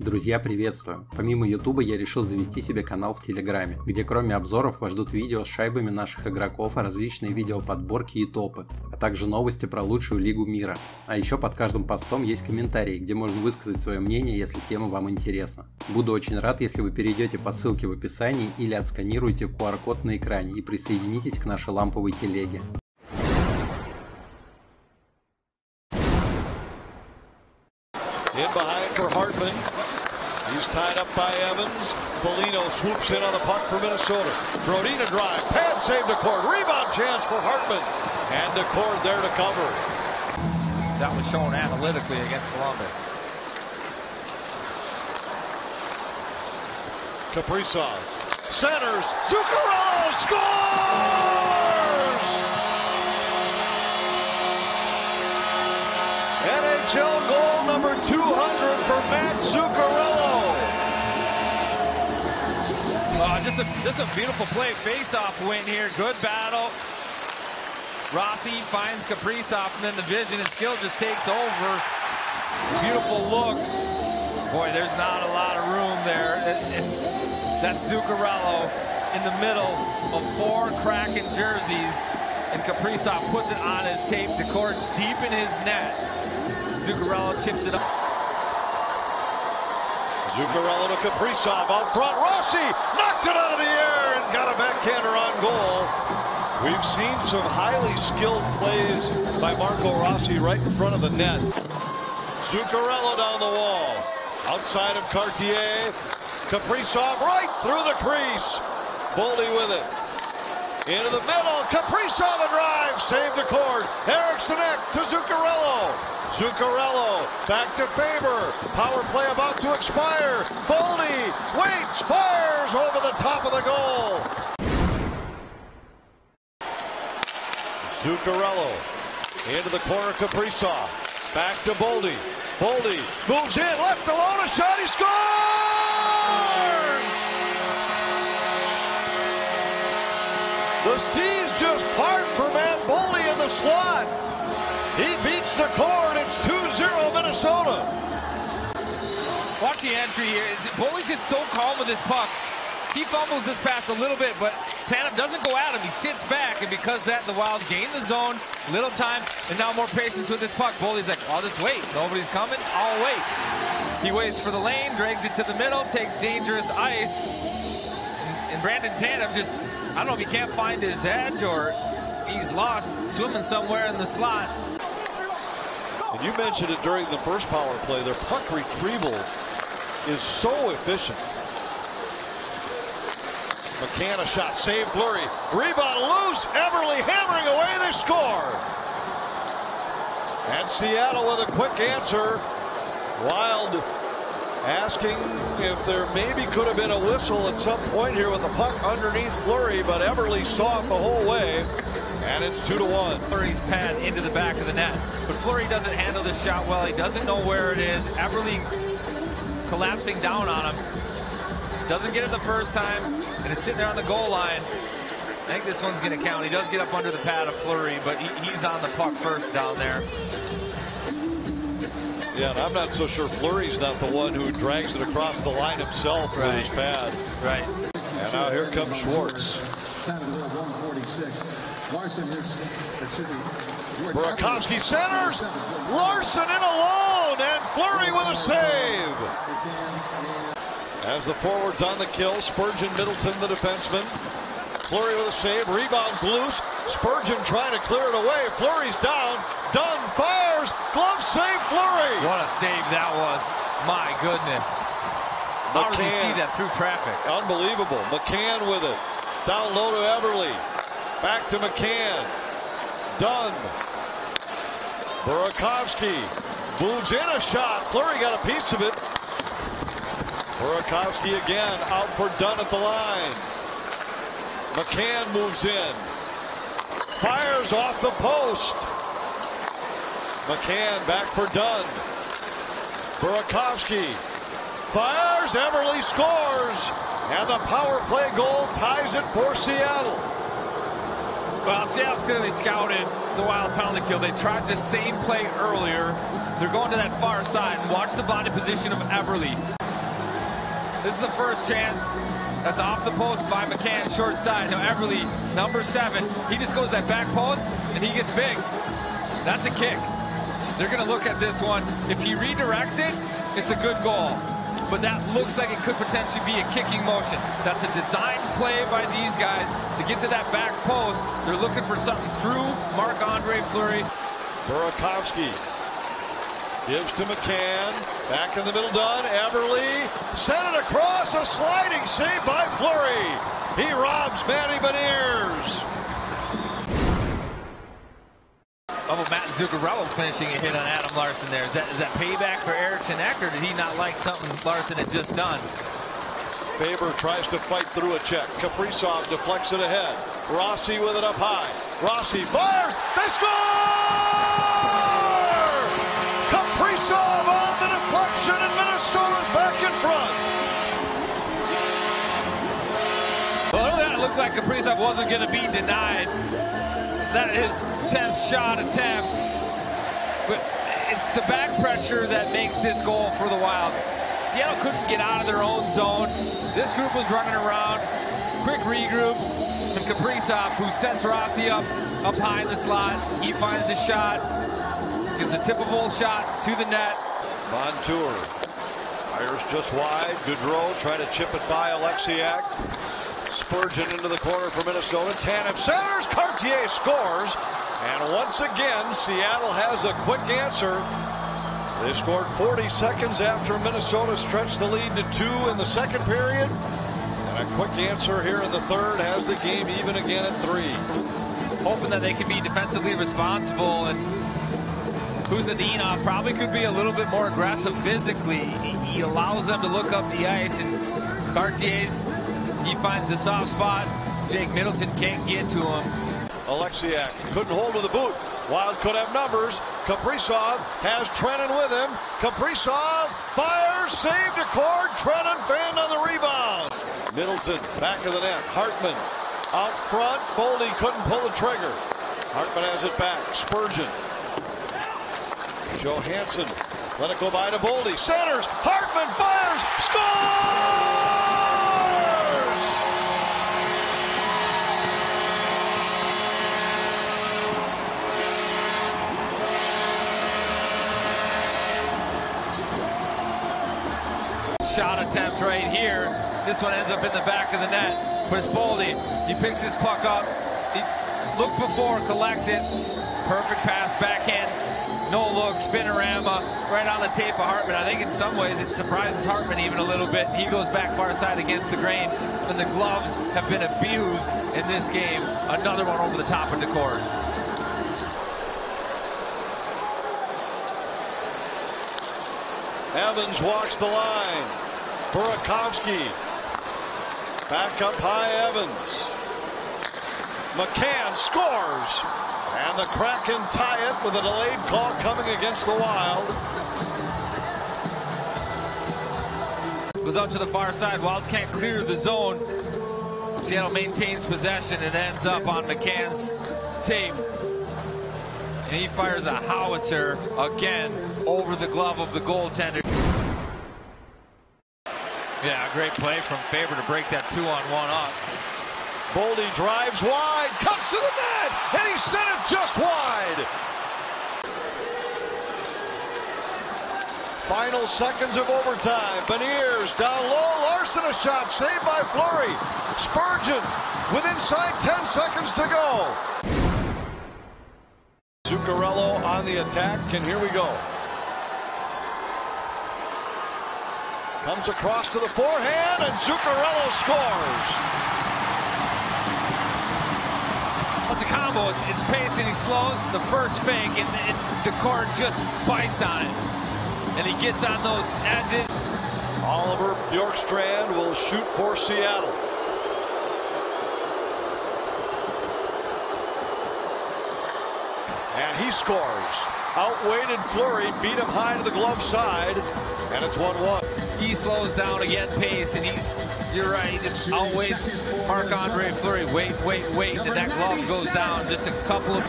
Друзья, приветствую! Помимо Ютуба я решил завести себе канал в Телеграме, где кроме обзоров вас ждут видео с шайбами наших игроков, различные видео подборки и топы, а также новости про лучшую лигу мира. А еще под каждым постом есть комментарии, где можно высказать свое мнение, если тема вам интересна. Буду очень рад, если вы перейдете по ссылке в описании или отсканируете QR-код на экране и присоединитесь к нашей ламповой телеге. In behind for Hartman. He's tied up by Evans. Bolino swoops in on the puck for Minnesota. Brodina drive. Pad save Daccord. Rebound chance for Hartman. And Daccord there to cover. That was shown analytically against Columbus. Kaprizov centers. Zuccarello scores! Uh, just a just a beautiful play, face-off win here. Good battle. Rossi finds Kaprizov, and then the vision and skill just takes over. Beautiful look. Boy, there's not a lot of room there. And, and that's Zuccarello in the middle of four Kraken jerseys, and Kaprizov puts it on his tape Daccord deep in his net. Zuccarello chips it up. Zuccarello to Kaprizov out front. Rossi knocked it out of the air and got a backhander on goal. We've seen some highly skilled plays by Marco Rossi right in front of the net. Zuccarello down the wall. Outside of Kartye. Kaprizov right through the crease. Boldy with it. Into the middle. Kaprizov a drive. Saved Daccord. Eriksson to Zuccarello. Zuccarello back to Faber. Power play about to expire. Boldy waits, fires over the top of the goal. Zuccarello into the corner. Kaprizov back to Boldy. Boldy moves in, left alone, a shot, he scores! The seas just part for Matt Boldy in the slot. He beats Daccord. It's 2-0 Minnesota. Watch the entry here. Boldy's just so calm with his puck. He fumbles this pass a little bit, but Tanev doesn't go at him. He sits back, and because that, the Wild gain the zone, little time, and now more patience with his puck. Boldy's like, I'll just wait. Nobody's coming. I'll wait. He waits for the lane, drags it to the middle, takes dangerous ice, and, and Brandon Tanev just, I don't know if he can't find his edge or he's lost, swimming somewhere in the slot. You mentioned it during the first power play. Their puck retrieval is so efficient. McCann a shot, save Fleury. Rebound loose. Eberle hammering away. They score. And Seattle with a quick answer. Wild asking if there maybe could have been a whistle at some point here with the puck underneath Fleury, but Eberle saw it the whole way. And it's two to one. Fleury's pad into the back of the net. But Fleury doesn't handle this shot well. He doesn't know where it is. Eberle collapsing down on him. Doesn't get it the first time, and it's sitting there on the goal line. I think this one's going to count. He does get up under the pad of Fleury, but he, he's on the puck first down there. Yeah, and I'm not so sure Fleury's not the one who drags it across the line himself Right. with his pad. Right. And now here comes Schwartz. Burakovsky centers. Larsson in alone, and Fleury with a save. As the forwards on the kill, Spurgeon, Middleton, the defenseman. Fleury with a save, rebounds loose. Spurgeon trying to clear it away. Fleury's down. Dunn fires. Glove save, Fleury. What a save that was. My goodness. How does he see that through traffic? Unbelievable. McCann with it. Down low to Eberle. Back to McCann. Dunn. Burakovsky moves in a shot. Fleury got a piece of it. Burakovsky again out for Dunn at the line. McCann moves in. Fires off the post. McCann back for Dunn. Burakovsky fires. Eberle scores. And the power play goal ties it for Seattle. Well, Seattle's clearly scouted the wild penalty kill. They tried the same play earlier. They're going to that far side and watch the body position of Eberle. This is the first chance. That's off the post by McCann, short side. Now Eberle, number seven, he just goes that back post and he gets big. That's a kick. They're going to look at this one. If he redirects it, it's a good goal. But that looks like it could potentially be a kicking motion. That's a designed play by these guys to get to that back post. They're looking for something through Marc-Andre Fleury. Burakovsky gives to McCann. Back in the middle Dunn. Eberle sent it across. A sliding save by Fleury. He robs Manny Beniers. How about Matt Zuccarello finishing a hit on Adam Larsson there? Is that, is that payback for Eriksson Ek, or did he not like something Larsson had just done? Faber tries to fight through a check. Kaprizov deflects it ahead. Rossi with it up high. Rossi fires. They score! Kaprizov on the deflection, and Minnesota's back in front. Well, that looked like Kaprizov wasn't going to be denied. That is 10th shot attempt. It's the back pressure that makes this goal for the Wild. Seattle couldn't get out of their own zone. This group was running around. Quick regroups. And Kaprizov, who sets Rossi up, up high in the slot. He finds a shot. Gives a tippable shot to the net. Montour fires just wide. Gaudreau trying to chip it by Oleksiak. Spurgeon into the corner for Minnesota. Tanev centers. Kartye scores. And once again, Seattle has a quick answer. They scored 40 seconds after Minnesota stretched the lead to two in the second period. And a quick answer here in the third has the game even again at three. Hoping that they can be defensively responsible and Khusnutdinov probably could be a little bit more aggressive physically. He, he allows them to look up the ice and Kartye's he finds the soft spot. Jake Middleton can't get to him. Oleksiak couldn't hold to the boot. Wild could have numbers. Kaprizov has Trenin with him. Kaprizov fires, saved Daccord. Trenin fanned on the rebound. Middleton back of the net. Hartman out front. Boldy couldn't pull the trigger. Hartman has it back. Spurgeon. Johansson let it go by to Boldy. Centers. Hartman fires. Scores! Attempt right here. This one ends up in the back of the net. But it's Boldy. He picks his puck up. He looked before, collects it. Perfect pass, backhand. No look, spinorama, right on the tape of Hartman. I think in some ways it surprises Hartman even a little bit. He goes back far side against the grain, and the gloves have been abused in this game. Another one over the top of Daccord. Evans walks the line. Burakovsky. Back up high Evans. McCann scores. And the Kraken tie it with a delayed call coming against the Wild. Goes out to the far side. Wild can't clear the zone. Seattle maintains possession and ends up on McCann's tape. And he fires a howitzer again over the glove of the goaltender. Yeah, great play from Faber to break that two on one up. Boldy drives wide, cuts to the net, and he sent it just wide. Final seconds of overtime. Beniers down low. Larsson a shot saved by Fleury. Spurgeon with inside 10 seconds to go. Zuccarello on the attack, and here we go. Comes across to the forehand, and Zuccarello scores. It's a combo. It's, it's pace, and he slows the first fake, and, and the cord just bites on it. And he gets on those edges. Oliver Bjorkstrand will shoot for Seattle. And he scores. Outweighted Fleury, beat him high to the glove side, and it's 1-1. He slows down again pace, and he's, you're right, he just outweighs Marc-Andre Fleury. Wait, wait, wait, and that glove goes down just a couple of...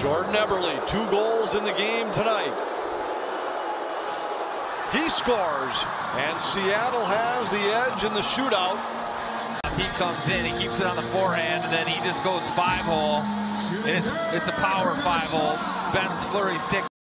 Jordan Eberle, two goals in the game tonight. He scores, and Seattle has the edge in the shootout. He comes in, he keeps it on the forehand, and then he just goes five hole. And it's it's a power five Ben's flurry stick